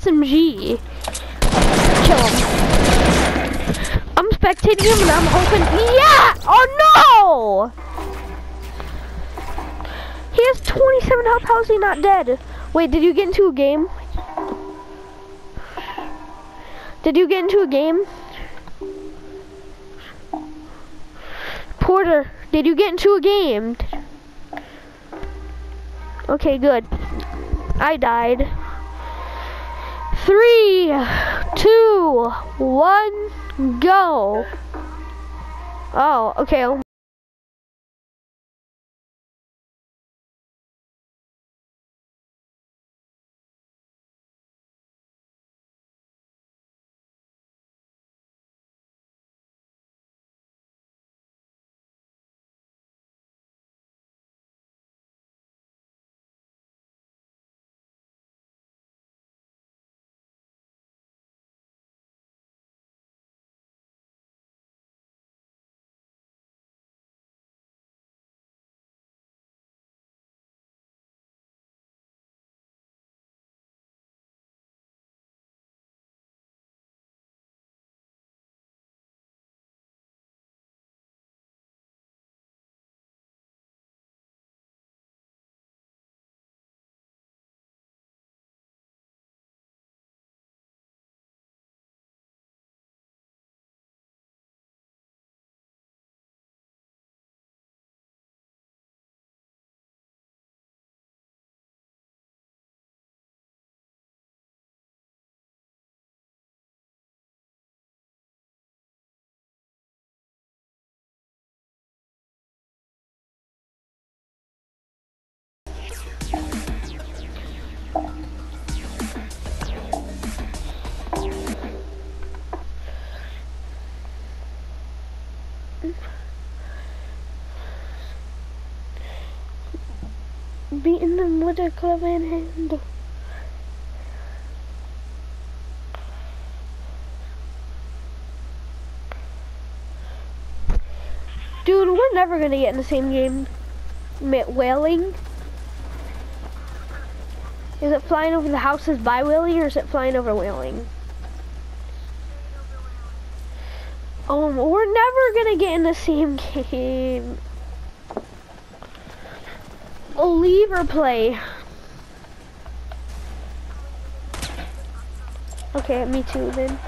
SMG. Kill him. I'm spectating him and I'm hoping, yeah! Oh no! He has 27 health, how is he not dead? Wait, did you get into a game? Did you get into a game? Porter, did you get into a game? Okay, good. I died. Three, two, one, go. Oh, okay. Beating them with a club in hand. Dude, we're never gonna get in the same game. Wailing. Is it flying over the houses by Wailing or is it flying over Wailing? Um, we're never gonna get in the same game. Leave or play. Okay, me too then.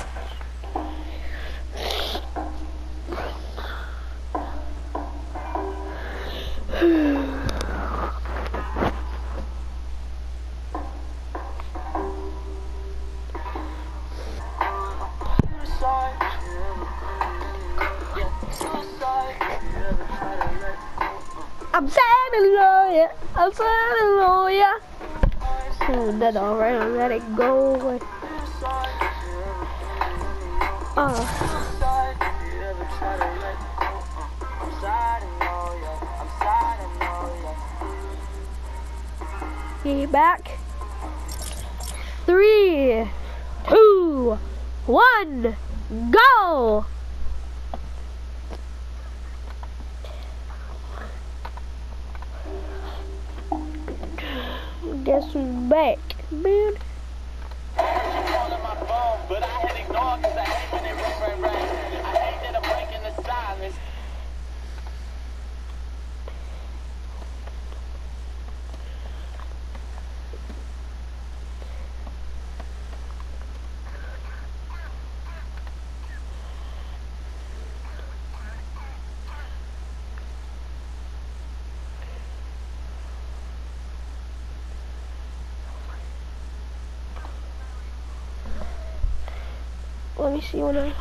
See when I.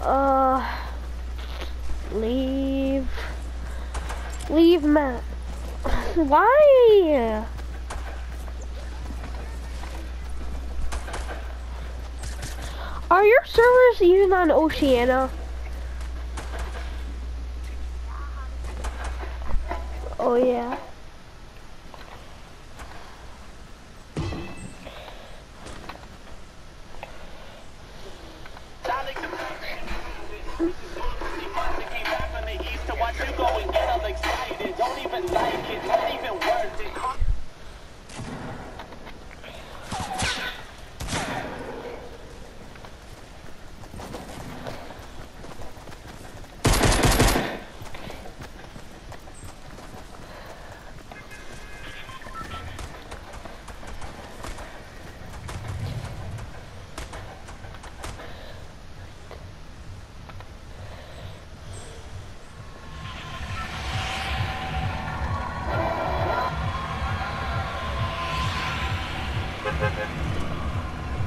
Uh. Leave. Leave map. Why? Are your servers even on Oceania? Oh yeah.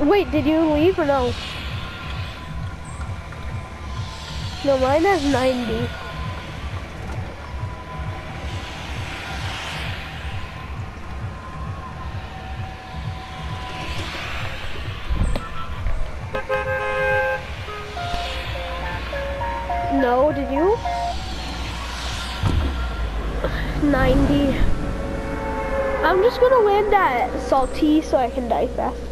Wait, did you leave or no? No, mine has 90. No, did you? 90. I'm just gonna land at Salty so I can die fast.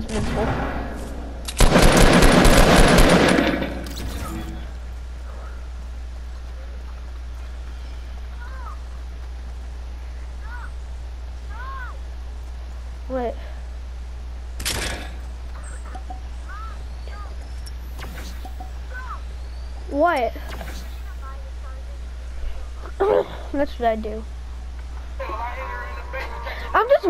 Kid's mental. What? What? What I do.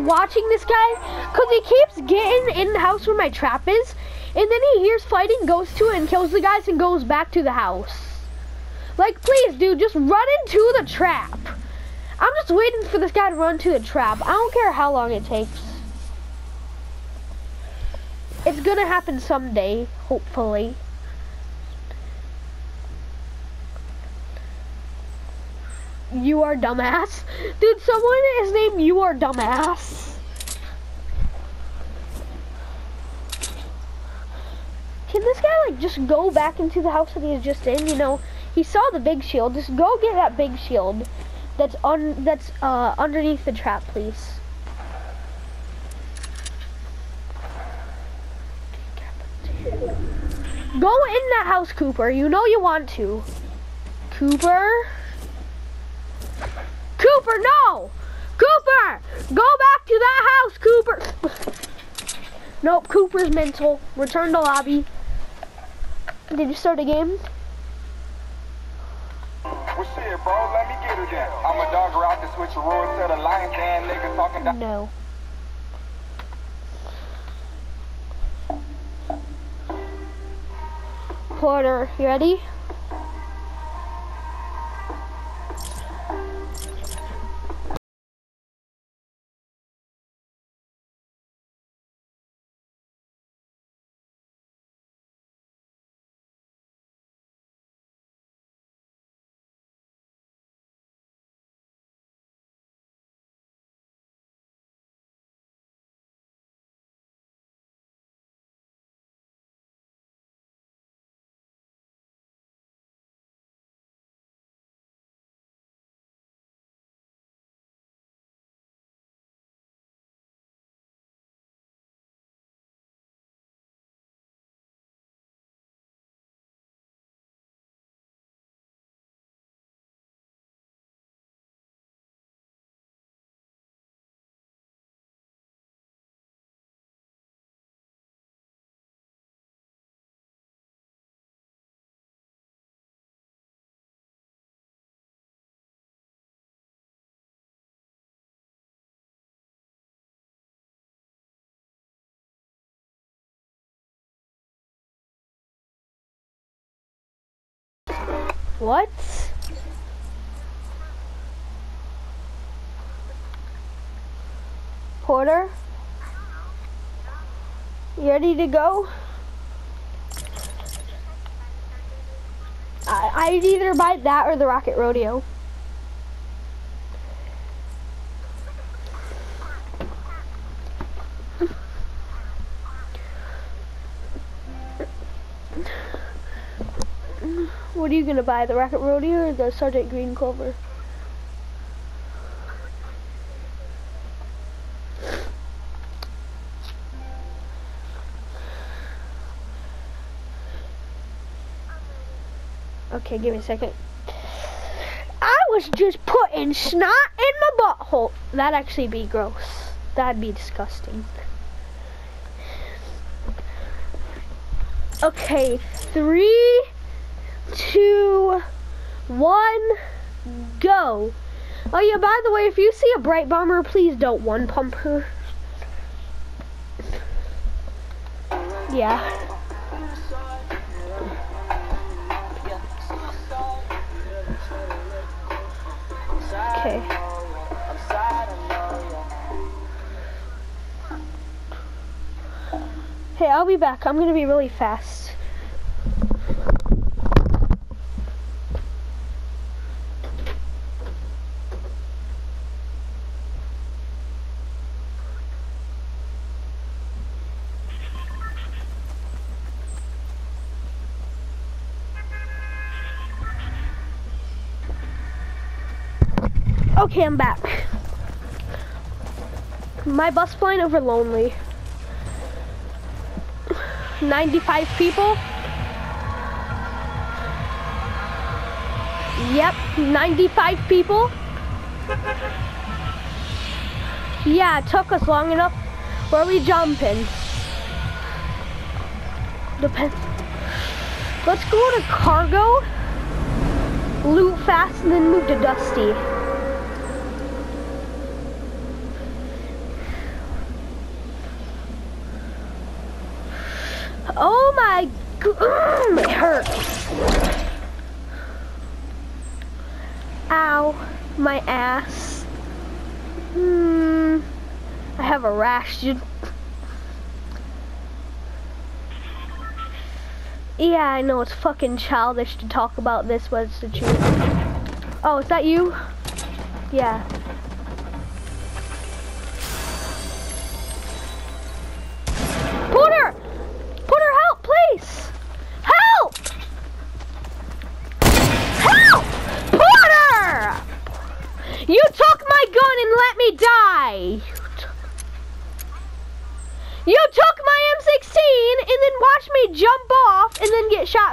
Watching this guy because he keeps getting in the house where my trap is, and then he hears fighting, goes to it, and kills the guys, and goes back to the house. Like, please, dude, just run into the trap. I'm just waiting for this guy to run to the trap. I don't care how long it takes. It's gonna happen someday, hopefully. You are dumbass. Dude, someone is named You Are Dumbass. Can this guy like just go back into the house that he he's just in? You know, he saw the big shield. Just go get that big shield that's on that's uh underneath the trap, please. Go in that house, Cooper. You know you want to. Cooper? Cooper, no! Cooper! Go back to that house, Cooper! nope, Cooper's mental. Return to lobby. Did you start a game? Well, shit, bro, let me get her then. I'm a dog out to switch a roar to the lion dan nigga talking down. No. Porter, you ready? What? Porter? You ready to go? I, I'd either buy that or the Rocket Rodeo. What are you gonna buy, the Rocket Rodeo or the Sergeant Green Clover? Okay, give me a second. I was just putting snot in my butthole. That'd actually be gross. That'd be disgusting. Okay, three, two, one, go. Oh yeah, by the way, if you see a Brite Bomber, please don't one pump her. Yeah. Okay. Hey, I'll be back. I'm gonna be really fast. Okay, I'm back. My bus flying over lonely. 95 people. Yep, 95 people. Yeah, it took us long enough. Where are we jumping? Depends. Let's go to cargo. Loot fast and then move to Dusty. Oh my god, it hurts. Ow, my ass. Hmm, I have a rash, dude. Yeah, I know it's fucking childish to talk about this, but it's the truth. Oh, is that you? Yeah.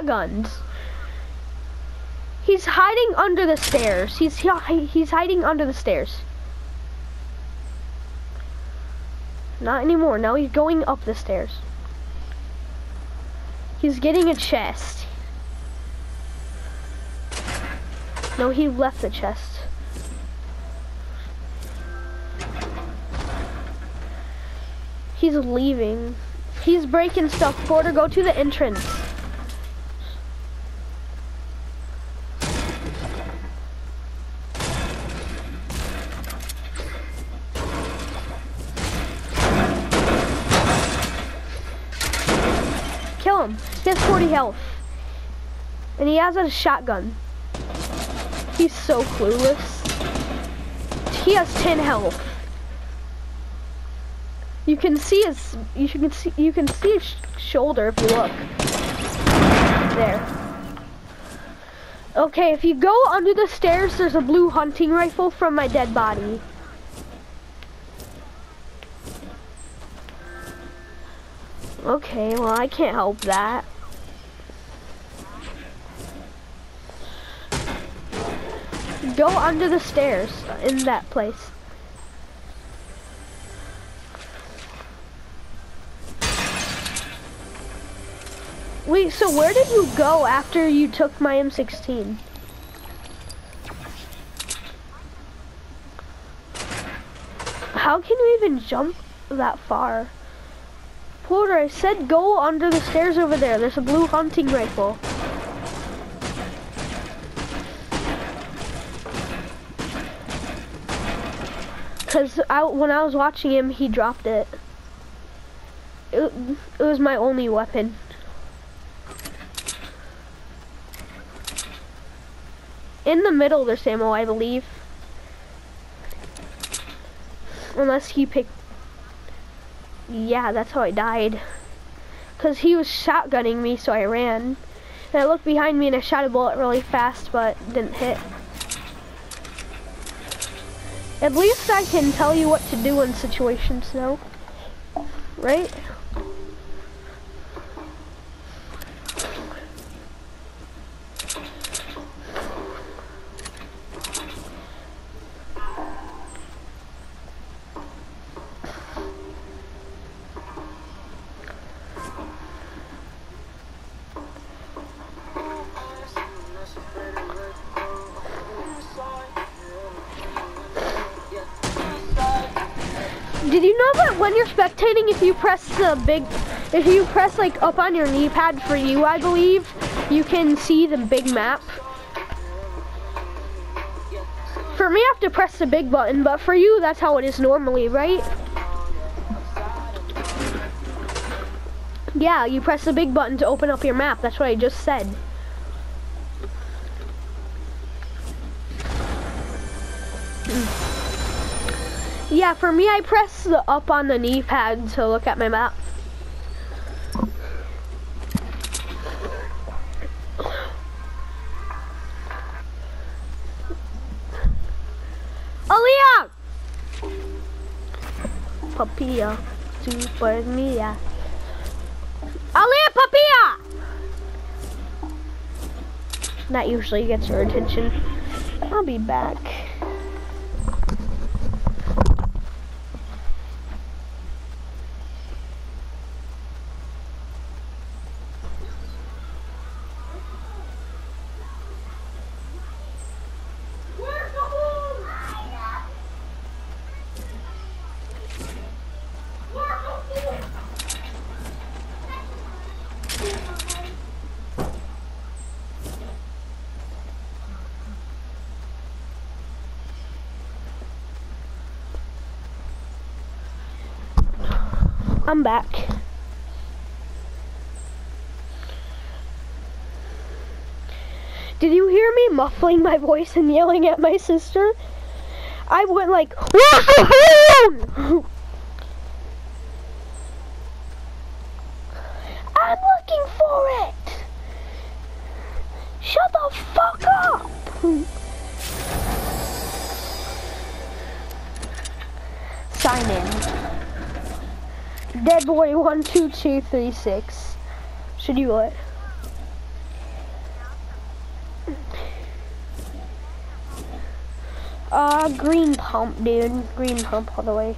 Shotgunned. He's hiding under the stairs. He's he's hiding under the stairs. Not anymore. Now he's going up the stairs. He's getting a chest. No, he left the chest. He's leaving. He's breaking stuff. Porter, go to the entrance. Kill him. He has 40 health. And he has a shotgun. He's so clueless. He has 10 health. You can see his. You can see. You can see his sh shoulder if you look. There. Okay, if you go under the stairs, there's a blue hunting rifle from my dead body. Okay, well I can't help that. Go under the stairs in that place. Wait, so where did you go after you took my M16? How can you even jump that far? Porter, I said go under the stairs over there. There's a blue hunting rifle. Cause I, when I was watching him, he dropped it. It, it was my only weapon. In the middle there's ammo, I believe. Unless he picked... Yeah, that's how I died. Because he was shotgunning me, so I ran. And I looked behind me and I shot a bullet really fast, but didn't hit. At least I can tell you what to do in situations though. Right? Know that when you're spectating, if you press the big, if you press like up on your knee pad for you, I believe, you can see the big map? For me, I have to press the big button, but for you, that's how it is normally, right? Yeah, you press the big button to open up your map. That's what I just said. Yeah, for me, I press the up on the knee pad to look at my map. Aaliyah! Papilla, super mia. Aaliyah! here! That usually gets your attention. I'll be back. I'm back. Did you hear me muffling my voice and yelling at my sister? I went like, Where's the? I'm looking for it. Shut the fuck up. Dead boy one two two three six. Should you what? Uh, green pump, dude. Green pump all the way.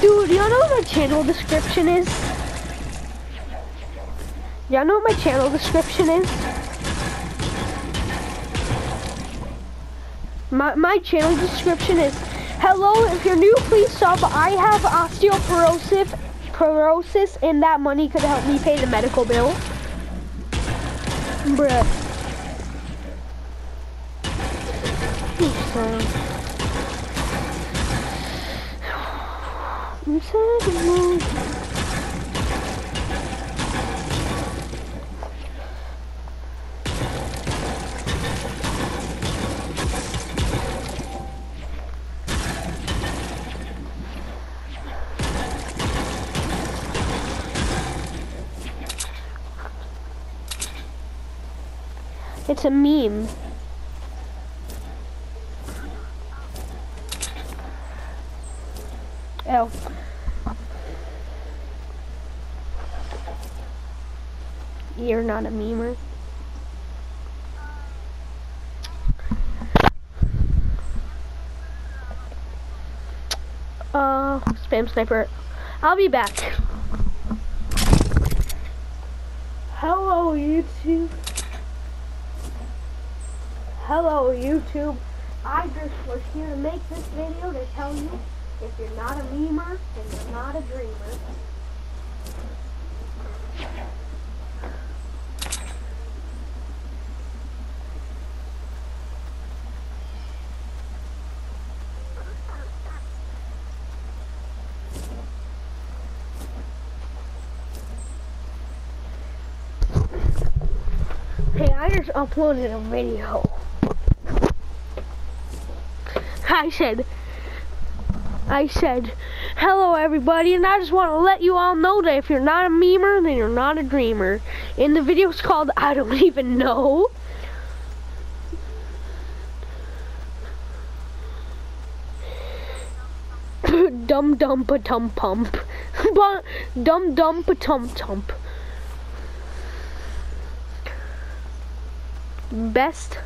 Dude, y'all know what my channel description is? Y'all know what my channel description is? My, my channel description is, Hello, if you're new, please sub. I have osteoporosis, porosis, and that money could help me pay the medical bill. Bruh. Moon. It's a meme. Oh. You're not a memer. Uh, spam sniper. I'll be back. Hello, YouTube. Hello, YouTube. I just was here to make this video to tell you if you're not a memer, then you're not a dreamer. Hey, I just uploaded a video. I said, I said, hello everybody, and I just want to let you all know that if you're not a memer, then you're not a dreamer. And the video's called I Don't Even Know. dum dum pa tum pump. Dum dum pa tum tump. Best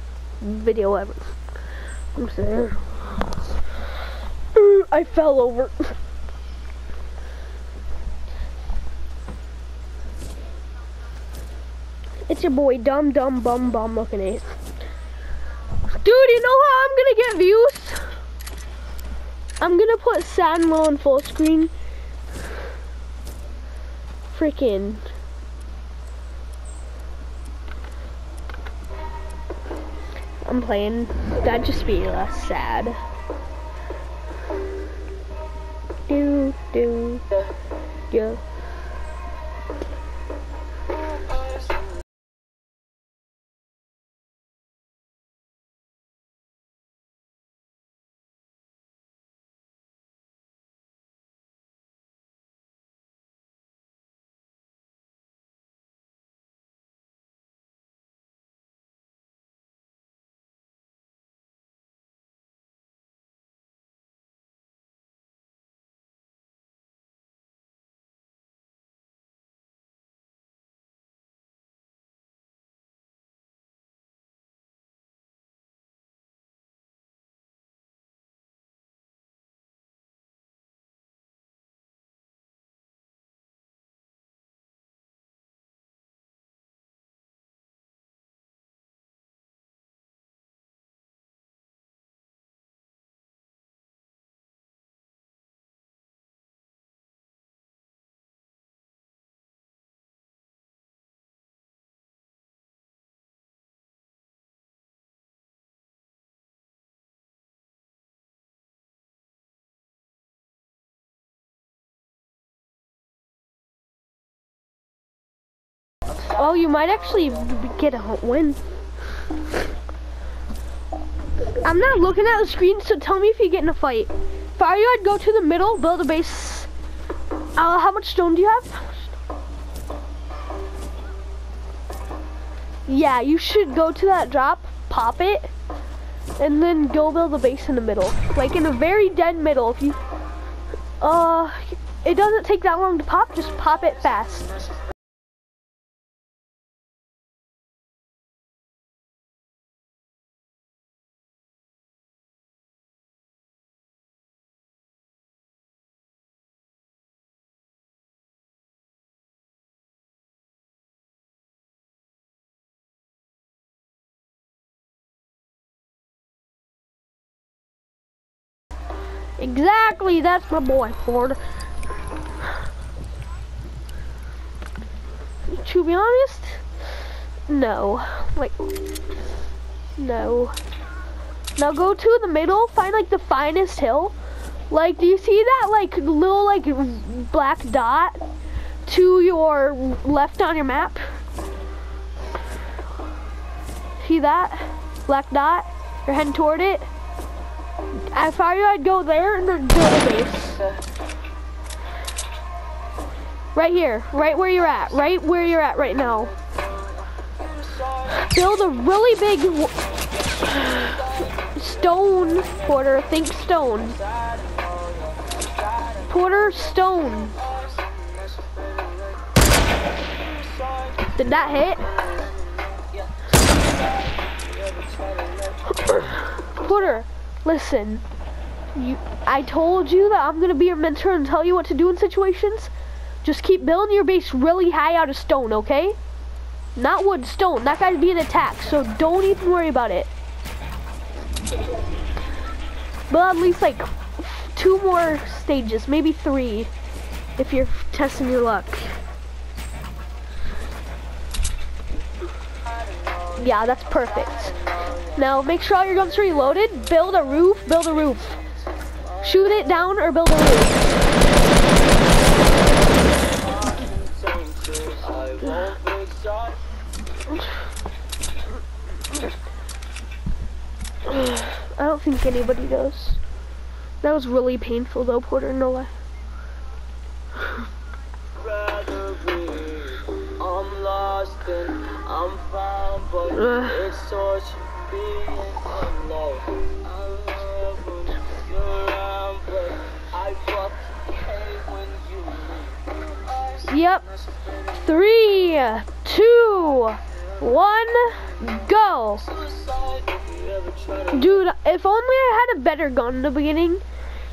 video ever. I'm saying. I fell over. It's your boy, dumb, dumb, bum, bum looking ace. Dude, you know how I'm gonna get views? I'm gonna put Sandlo in full screen. Freaking. Playing. That'd just be less sad. Do, do, yeah. Oh, you might actually get a win. I'm not looking at the screen, so tell me if you get in a fight. Fire I'd go to the middle, build a base. Uh, how much stone do you have? Yeah, you should go to that drop, pop it, and then go build a base in the middle. Like in a very dead middle. If you, uh, it doesn't take that long to pop, just pop it fast. Exactly, that's my boy, Ford. To be honest, no. Like, no. Now go to the middle, find like the finest hill. Like, do you see that like little like black dot to your left on your map? See that? Black dot? You're heading toward it? I thought I'd go there and then build a base. Right here, right where you're at, right where you're at right now. Build a really big stone, Porter, think stone. Porter, stone. Did that hit? Porter, Listen, you, I told you that I'm gonna be your mentor and tell you what to do in situations. Just keep building your base really high out of stone, okay? Not wood, stone. That guy's being attacked, so don't even worry about it. But at least like two more stages, maybe three, if you're testing your luck. Yeah, that's perfect. Now make sure all your guns are reloaded. Build a roof, build a roof. Shoot it down or build a roof. I don't think anybody does. That was really painful though, Porter, no lie. I'm found, but it's Yep. Three, two, one, go. Dude, if only I had a better gun in the beginning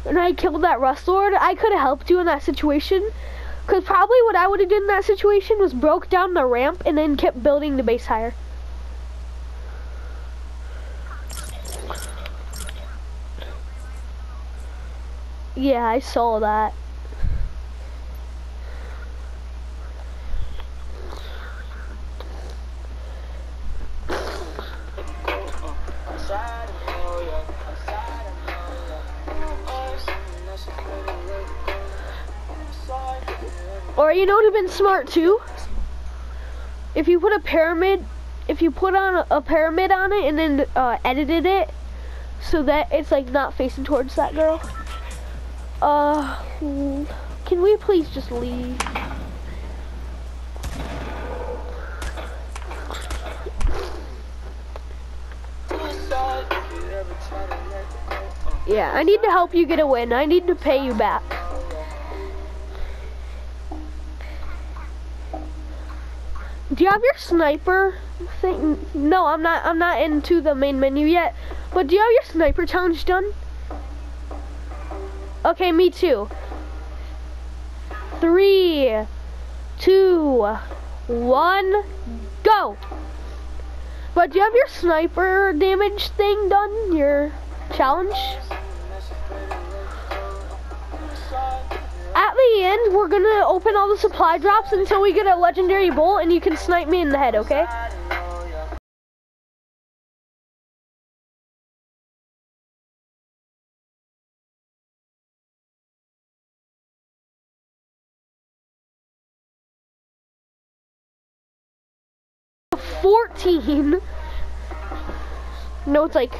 and I killed that Rust Lord, I could have helped you in that situation. Because probably what I would have done in that situation was broke down the ramp and then kept building the base higher. Yeah, I saw that. Or you know what would have been smart too? If you put a pyramid, if you put on a, a pyramid on it and then uh, edited it so that it's like not facing towards that girl. Uh, can we please just leave? Yeah, I need to help you get a win. I need to pay you back. Do you have your sniper thing? No, I'm not. I'm not into the main menu yet. But do you have your sniper challenge done? Okay, me too. Three, two, one, go. But do you have your sniper damage thing done? Your challenge? At the end, we're gonna open all the supply drops until we get a legendary bolt and you can snipe me in the head, okay? Fourteen. No, it's like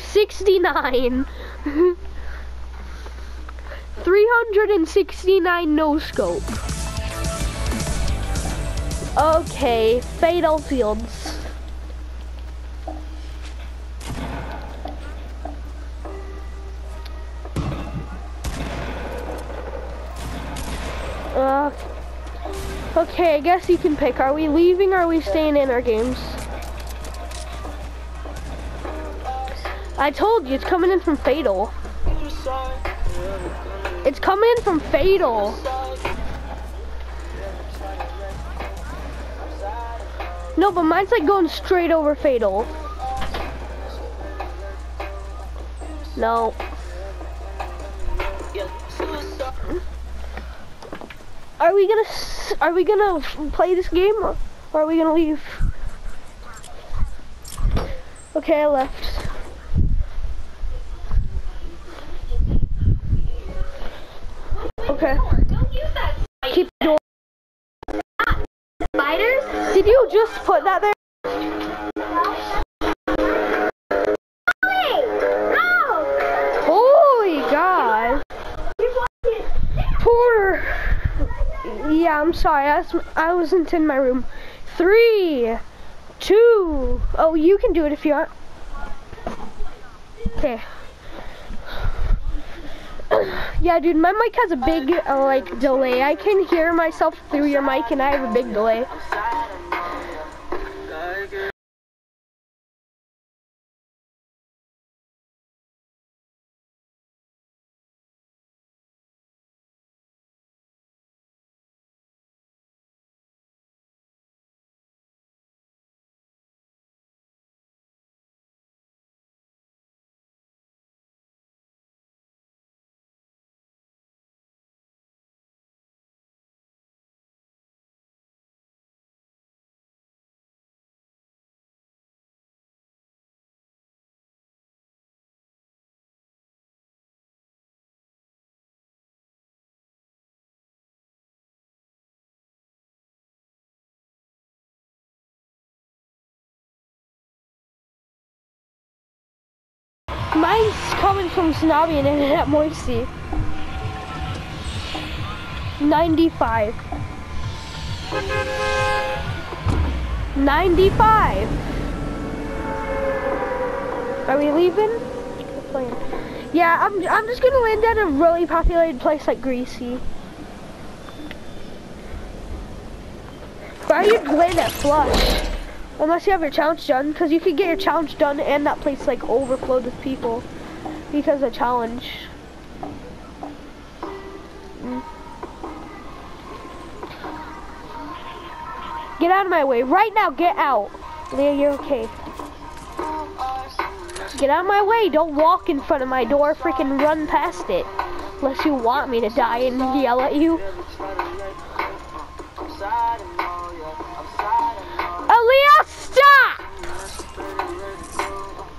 sixty-nine. 369 no scope. Okay, Fatal Fields. Okay, I guess you can pick. Are we leaving or are we staying in our games? I told you, it's coming in from Fatal. It's coming in from Fatal. No, but mine's like going straight over Fatal. No. Hmm? Are we gonna are we gonna play this game or are we gonna leave? Okay, I left. Was, I wasn't in my room. Three, two. Oh, you can do it if you want. Okay. Yeah, dude, my mic has a big, uh, like, delay. I can hear myself through your mic, and I have a big delay. Mine's coming from Snobby and Internet Moisty. 95. 95. Are we leaving? Yeah, I'm, I'm just gonna land at a really populated place like Greasy. Why I doubt you'd land at flush. Unless you have your challenge done, because you could get your challenge done and that place like overflowed with people because of challenge. Mm. Get out of my way. Right now, get out. Leah, you're okay. Get out of my way. Don't walk in front of my door. Freaking run past it. Unless you want me to die and yell at you.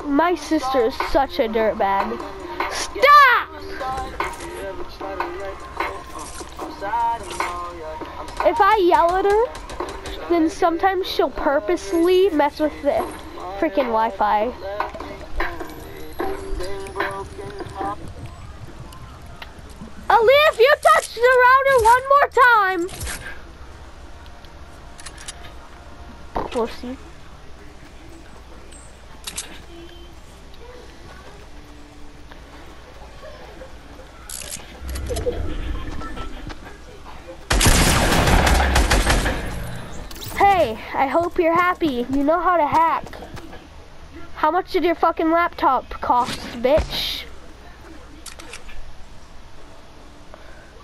My sister is such a dirtbag. Stop! If I yell at her, then sometimes she'll purposely mess with the freaking Wi-Fi. Aaliyah, if you touch the router one more time, we'll see. I hope you're happy. You know how to hack. How much did your fucking laptop cost, bitch?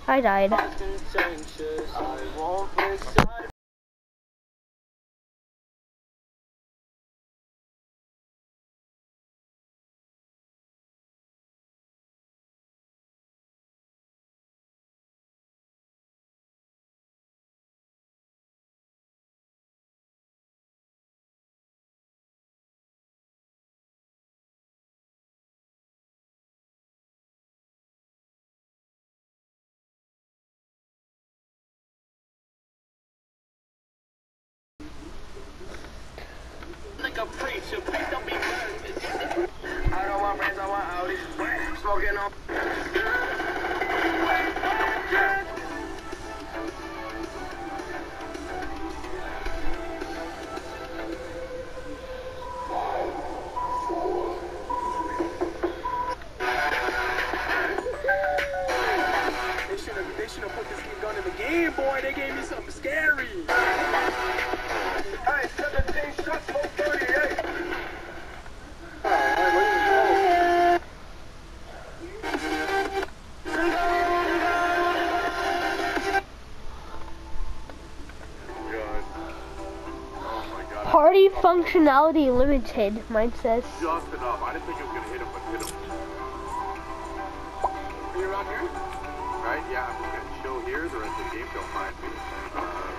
I died. Functionality limited, mine says. just enough. I didn't think it was gonna hit him, but hit him. Are you around here? Right? Yeah, I'm just gonna chill here. The rest of the game don't mind me. Uh,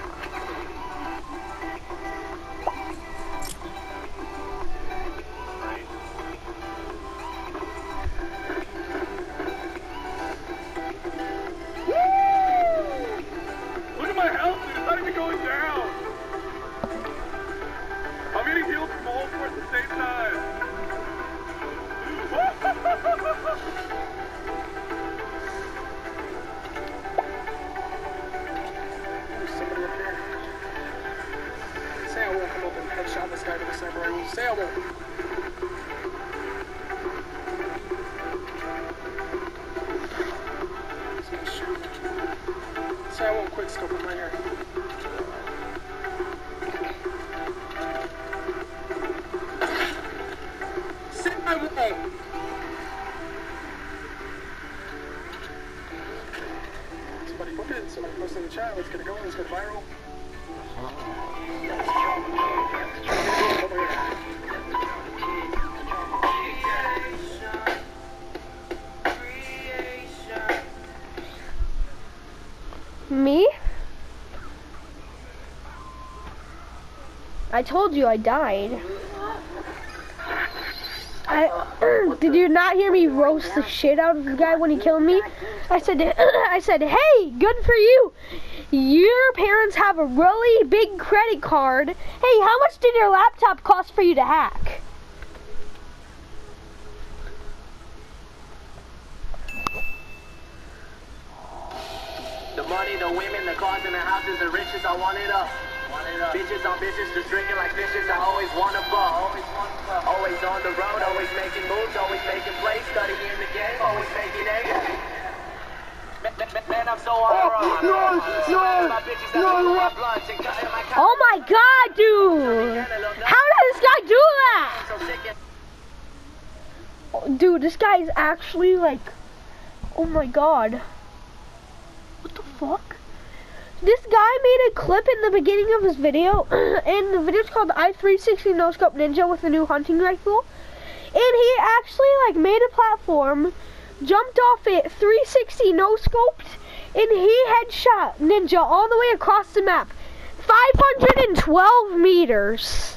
I told you I died. I, did you not hear me roast the shit out of the guy when he killed me? I said, I said, hey, good for you. Your parents have a really big credit card. Hey, how much did your laptop cost for you to hack? Always on the road, always making moves, always making plays, studying the game, always making A's. Man, I'm so on the road. Oh, no, no, My bitches that no, do what? blunts and cutting my Oh my god, dude! How did this guy do that? so sick and Oh, Dude, this guy is actually like, oh my god. What the fuck? This guy made a clip in the beginning of his video, and the video's called i360 No Scope Ninja with a new hunting rifle. And he actually like made a platform, jumped off it, 360 no scoped, and he headshot Ninja all the way across the map. 512 meters.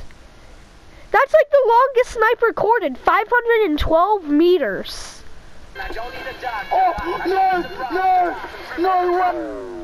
That's like the longest snipe recorded, 512 meters. I don't need a doctor. Oh, no, no, no,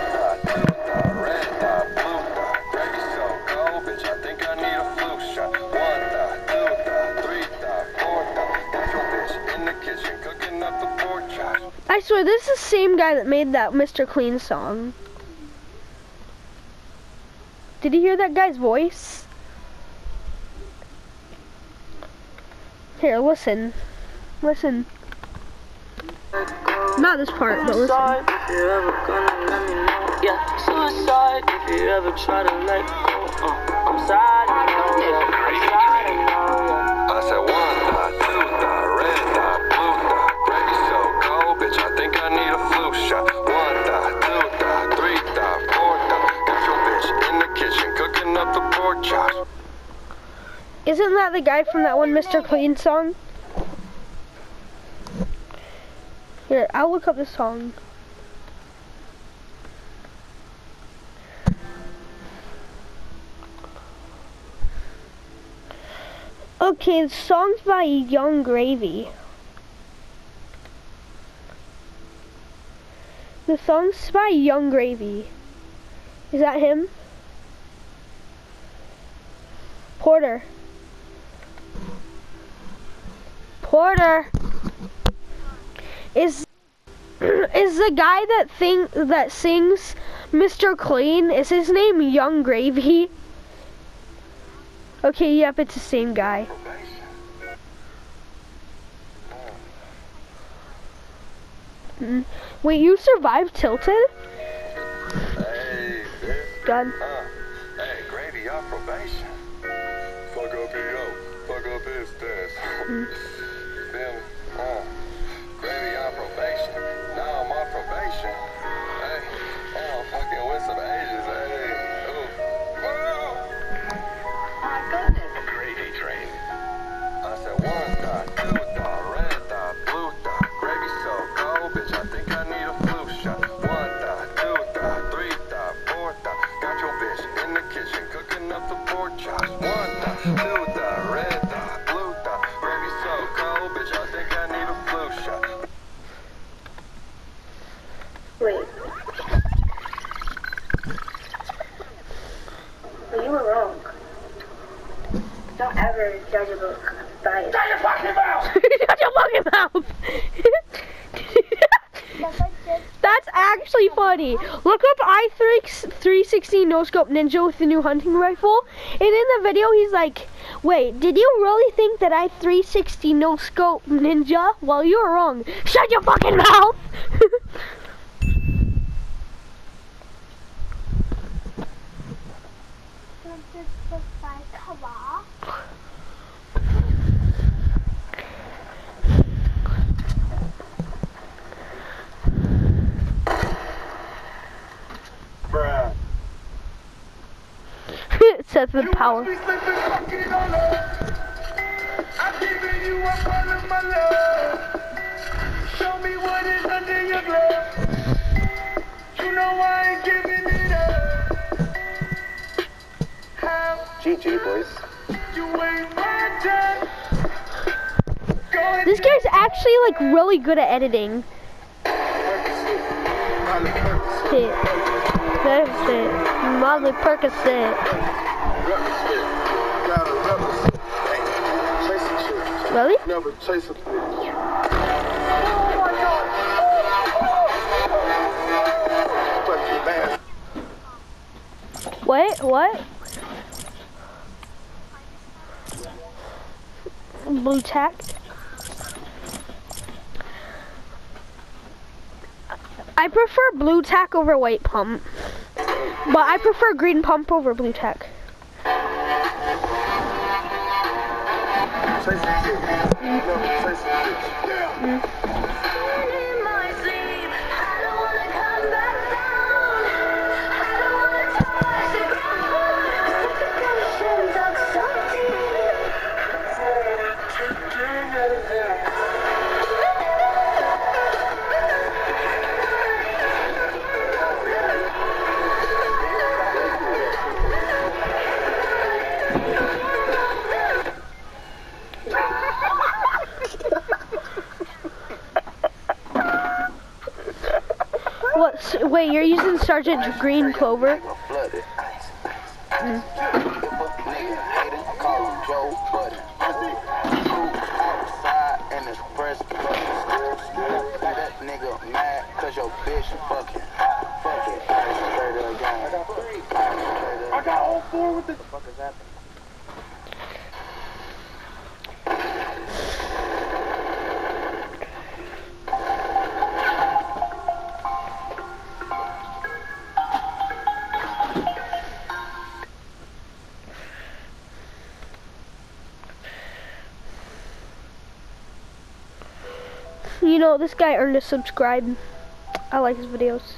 pork. I swear, this is the same guy that made that Mr. Clean song. Did you hear that guy's voice? Here, listen. Listen. Not this part, but listen. Suicide if you ever gonna let me know. Yeah, suicide if you ever try to let go. Uh, I'm sad, I know, yeah. I'm sad, I know, yeah. I said one the guy from that one Mr. Clean song? Here, I'll look up the song. Okay, the song's by Yung Gravy. The song's by Yung Gravy. Is that him? Porter. Is is the guy that thing that sings Mr. Clean? Is his name Yung Gravy? Okay, yep, it's the same guy. Mm. Wait, you survived Tilted? Hey, God. uh, hey, Gravy, y'all probation. Fuck up here, fuck up his desk. Mm. Feel were wrong. Don't ever judge a book by its Shut your fucking mouth! That's actually funny. Look up i360 no scope ninja with the new hunting rifle. And in the video he's like, wait, did you really think that i360 no scope ninja? Well you were wrong. Shut your fucking mouth! Seth with power. I'm giving you a part of my love. Show me what is under your glove. You know I ain't giving it GG, boys. This guy's actually like really good at editing. Percocet. Represent. Tracy Church. Really? Never chase man. What? Blue tack. I prefer blue tack over white pump. But I prefer green pump over blue tack. Chase Sergeant Green Clover? Guy earned a subscribe. I like his videos.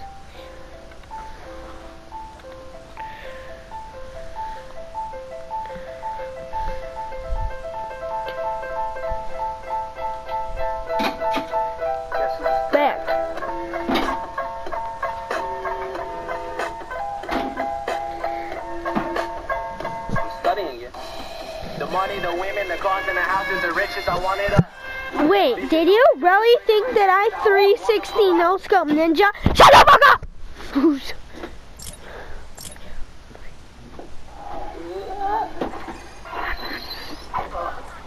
360 no scope ninja? Shut the fuck up!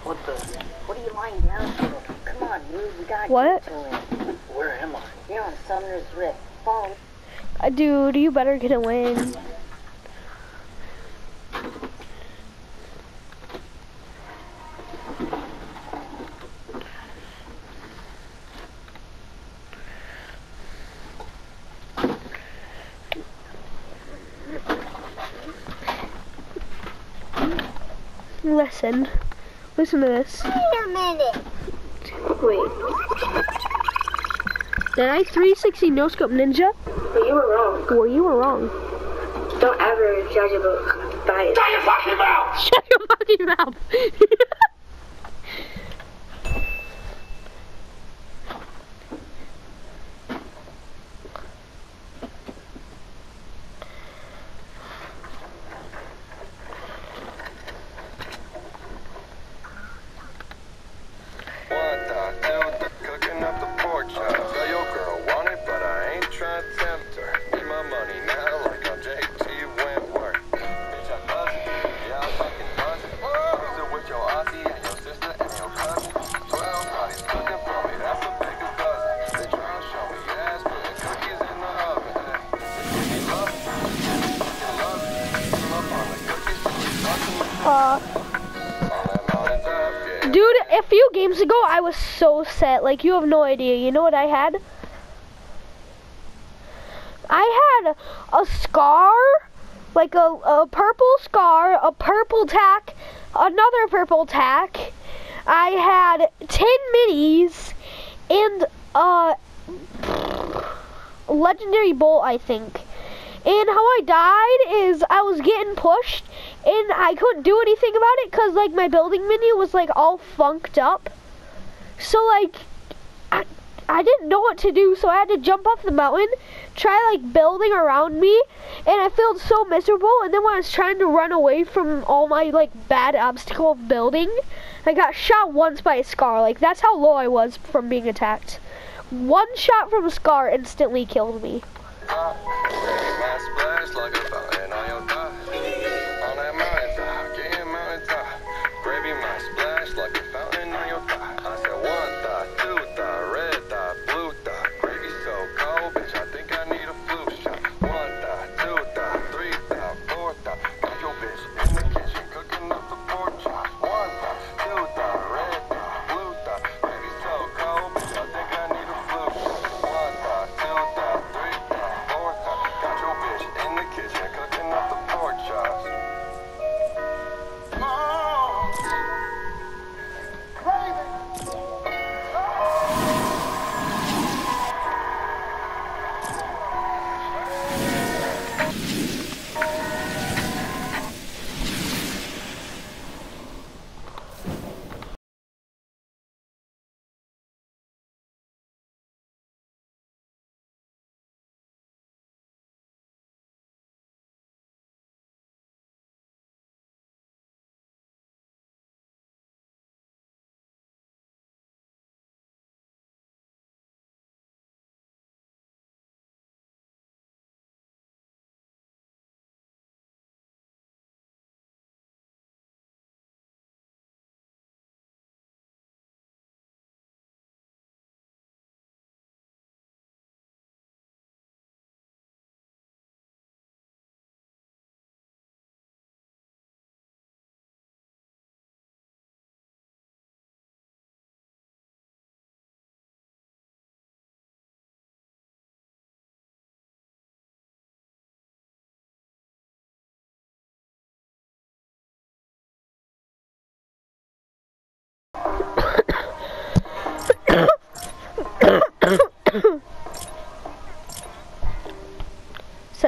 What the? What are you lying down for? Come on, move. We gotta What? get to him. Where am I? You're on Summoner's Rift. Follow. Uh, Dude, you better get a win. Listen. Listen to this. Wait a minute. Wait, Did I 360 no scope ninja? but you were wrong. Well, you were wrong. Don't ever judge a book by its Shut your fucking mouth. One set. Like, you have no idea. You know what I had? I had a scar, like a, a purple scar, a purple tack, another purple tack. I had 10 minis and uh legendary bolt, I think. And how I died is I was getting pushed and I couldn't do anything about it because like my building menu was like all funked up. So like I, I didn't know what to do, so I had to jump off the mountain, try like building around me, and I felt so miserable. And then when I was trying to run away from all my like bad obstacle building, I got shot once by a scar. Like that's how low I was from being attacked. One shot from a scar instantly killed me.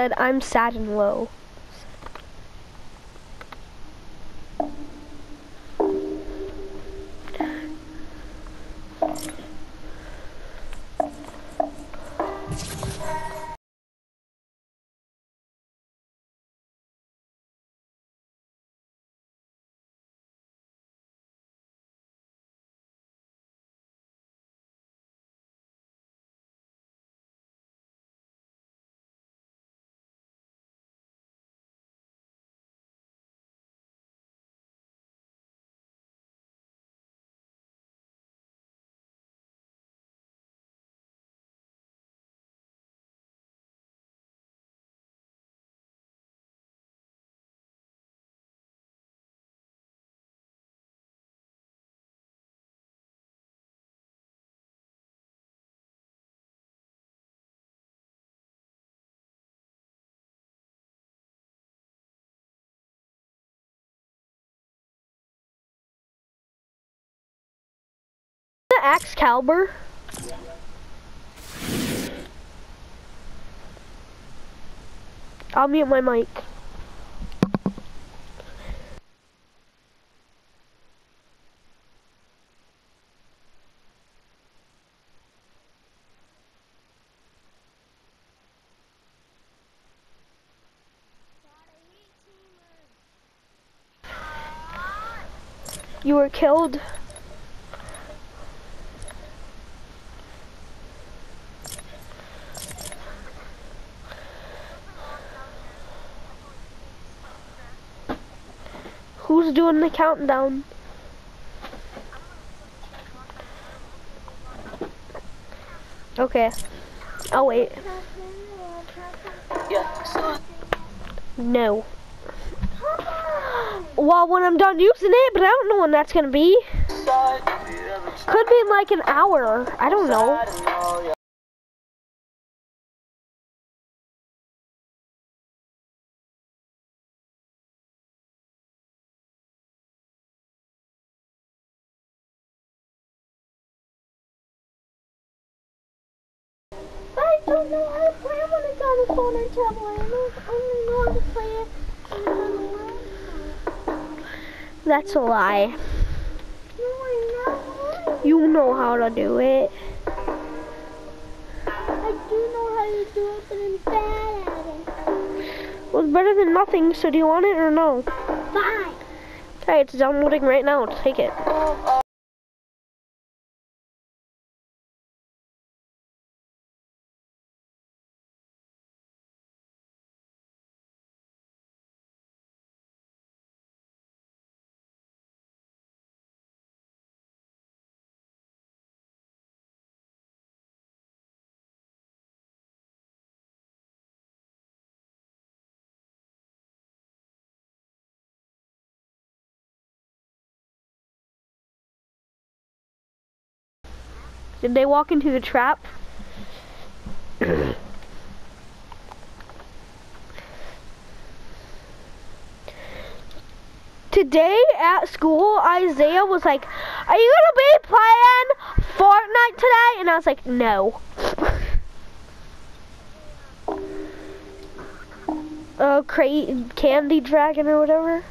Said, I'm sad and low. The Excalibur. I'll mute my mic. You were killed. Who's doing the countdown? Okay. I'll wait. No. Well, when I'm done using it, but I don't know when that's gonna be. Could be in like an hour. I don't know. I don't know how to play when it's on the phone or tablet. I only know how to play it when it's on the laptop. That's a lie. No, I know. You know how to do it. I do know how to do it, but I'm bad at it. Well, it's better than nothing, so do you want it or no? Fine. Okay, it's downloading right now. Take it. Oh, oh. Did they walk into the trap? Today at school, Isaiah was like, Are you gonna be playing Fortnite today? And I was like, No. uh, crate candy dragon or whatever.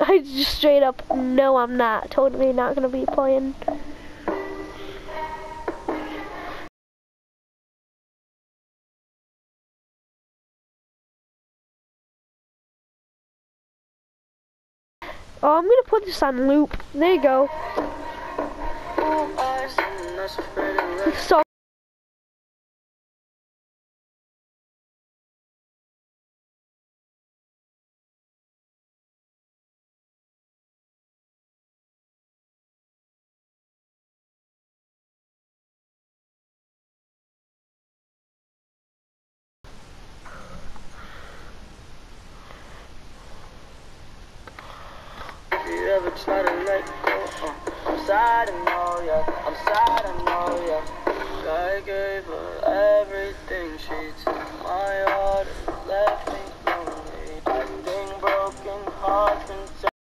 I just straight up, no, I'm not. Totally not gonna be playing. Oh, I'm gonna put this on loop. There you go. So